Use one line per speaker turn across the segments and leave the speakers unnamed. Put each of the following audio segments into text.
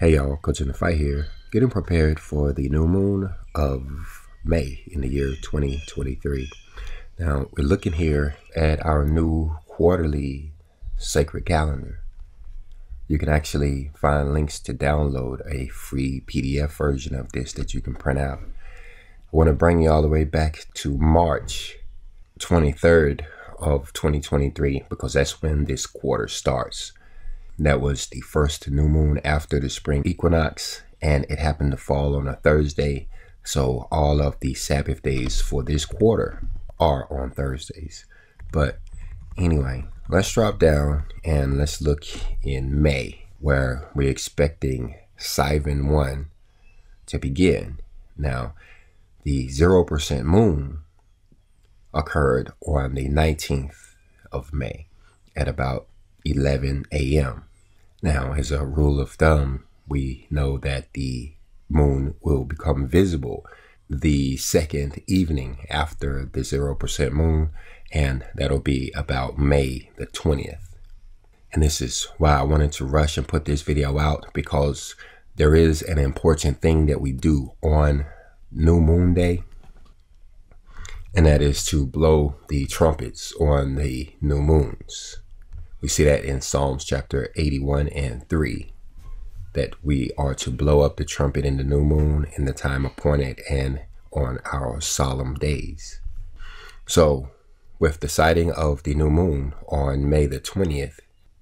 Hey y'all, Coach in the Fight here, getting prepared for the new moon of May in the year 2023. Now, we're looking here at our new quarterly sacred calendar. You can actually find links to download a free PDF version of this that you can print out. I want to bring you all the way back to March 23rd of 2023 because that's when this quarter starts. That was the first new moon after the spring equinox, and it happened to fall on a Thursday. So all of the Sabbath days for this quarter are on Thursdays. But anyway, let's drop down and let's look in May, where we're expecting Sivan 1 to begin. Now, the 0% moon occurred on the 19th of May at about 11 a.m. Now, as a rule of thumb, we know that the moon will become visible the second evening after the 0% moon, and that'll be about May the 20th. And this is why I wanted to rush and put this video out because there is an important thing that we do on New Moon Day, and that is to blow the trumpets on the new moons. We see that in Psalms chapter 81 and 3 that we are to blow up the trumpet in the new moon in the time appointed and on our solemn days. So, with the sighting of the new moon on May the 20th,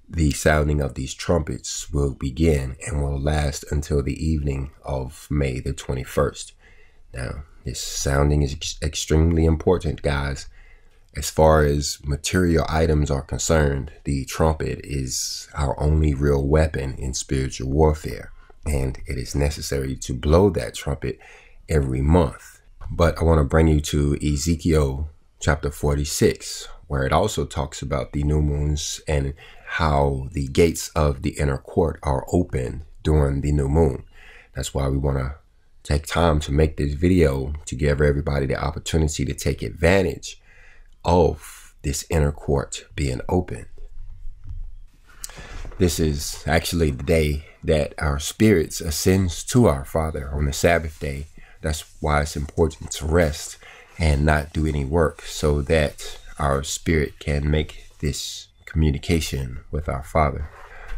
the sounding of these trumpets will begin and will last until the evening of May the 21st. Now, this sounding is ex extremely important, guys, as far as material items are concerned, the trumpet is our only real weapon in spiritual warfare, and it is necessary to blow that trumpet every month. But I want to bring you to Ezekiel chapter 46, where it also talks about the new moons and how the gates of the inner court are open during the new moon. That's why we want to take time to make this video to give everybody the opportunity to take advantage of this inner court being opened. This is actually the day that our spirits ascends to our Father on the Sabbath day. That's why it's important to rest and not do any work so that our spirit can make this communication with our Father.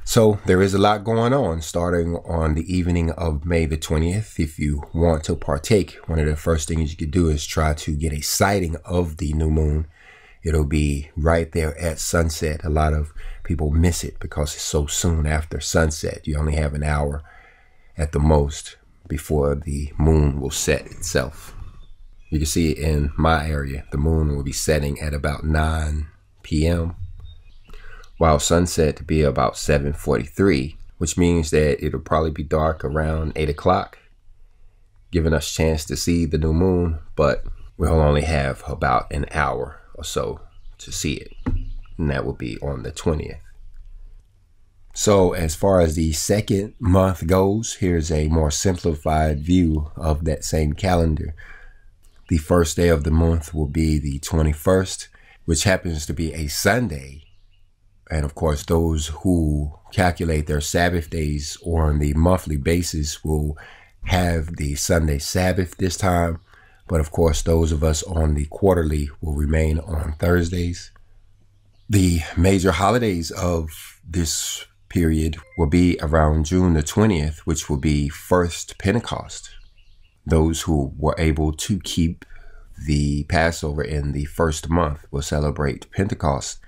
So there is a lot going on starting on the evening of May the 20th. If you want to partake, one of the first things you could do is try to get a sighting of the new moon It'll be right there at sunset. A lot of people miss it because it's so soon after sunset. You only have an hour at the most before the moon will set itself. You can see it in my area. The moon will be setting at about 9 p.m. while sunset to be about 7:43, which means that it'll probably be dark around 8 o'clock, giving us chance to see the new moon, but we'll only have about an hour or so to see it. And that will be on the 20th. So, as far as the second month goes, here's a more simplified view of that same calendar. The first day of the month will be the 21st, which happens to be a Sunday. And of course, those who calculate their Sabbath days on the monthly basis will have the Sunday Sabbath this time. But of course, those of us on the quarterly will remain on Thursdays. The major holidays of this period will be around June the 20th, which will be First Pentecost. Those who were able to keep the Passover in the first month will celebrate Pentecost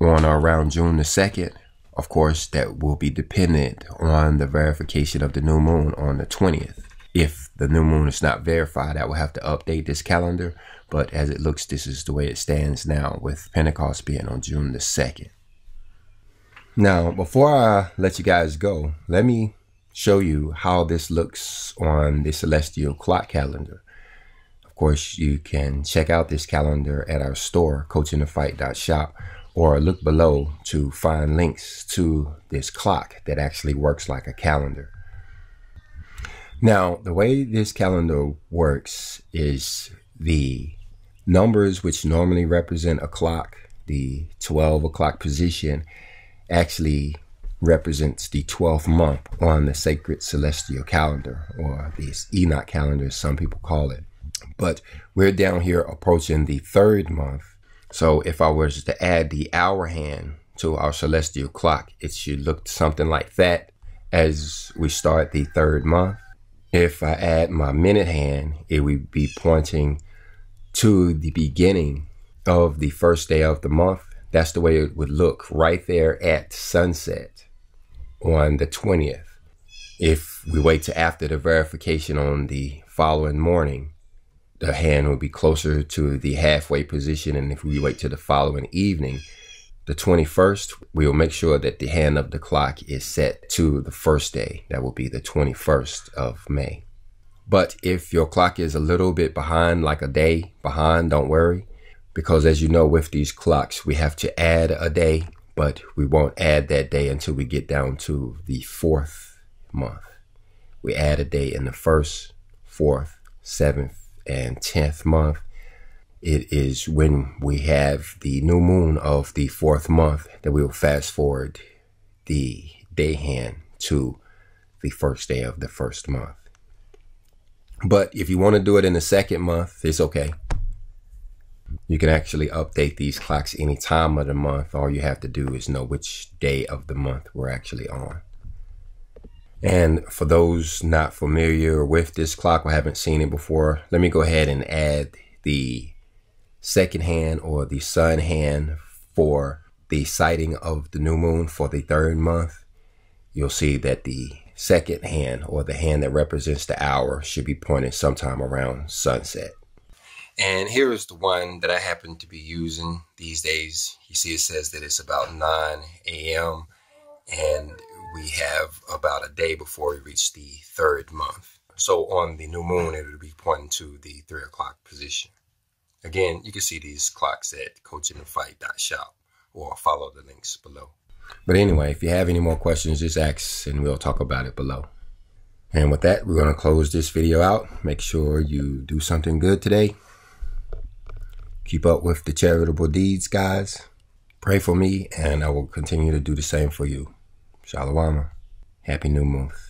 on or around June the 2nd. Of course, that will be dependent on the verification of the new moon on the 20th. If the new moon is not verified, I will have to update this calendar. But as it looks, this is the way it stands now with Pentecost being on June the 2nd. Now, before I let you guys go, let me show you how this looks on the celestial clock calendar. Of course, you can check out this calendar at our store, coachinthefight.shop, or look below to find links to this clock that actually works like a calendar. Now, the way this calendar works is the numbers which normally represent a clock, the 12 o'clock position, actually represents the 12th month on the sacred celestial calendar, or the Enoch calendar, as some people call it. But we're down here approaching the third month. So if I was to add the hour hand to our celestial clock, it should look something like that as we start the third month. If I add my minute hand, it would be pointing to the beginning of the first day of the month. That's the way it would look right there at sunset on the 20th. If we wait to after the verification on the following morning, the hand will be closer to the halfway position. And if we wait to the following evening, the 21st, we will make sure that the hand of the clock is set to the first day. That will be the 21st of May. But if your clock is a little bit behind, like a day behind, don't worry. Because as you know, with these clocks, we have to add a day, but we won't add that day until we get down to the fourth month. We add a day in the first, fourth, seventh, and tenth month it is when we have the new moon of the fourth month that we will fast forward the day hand to the first day of the first month. But if you want to do it in the second month, it's okay. You can actually update these clocks any time of the month. All you have to do is know which day of the month we're actually on. And for those not familiar with this clock or haven't seen it before, let me go ahead and add the second hand or the sun hand for the sighting of the new moon for the third month, you'll see that the second hand or the hand that represents the hour should be pointing sometime around sunset. And here is the one that I happen to be using these days. You see, it says that it's about 9 a.m. and we have about a day before we reach the third month. So on the new moon, it would be pointing to the 3 o'clock position. Again, you can see these clocks at coachinthefight.shop or follow the links below. But anyway, if you have any more questions, just ask and we'll talk about it below. And with that, we're going to close this video out. Make sure you do something good today. Keep up with the charitable deeds, guys. Pray for me, and I will continue to do the same for you. Shalom. Happy New Month.